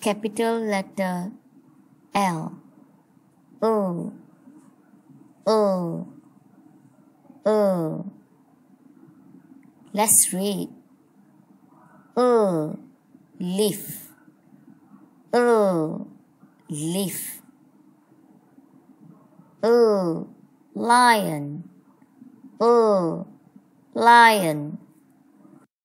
capital letter L. O. O. O. Let's read. O. Leaf. O. Leaf. O. Lion. O. Lion.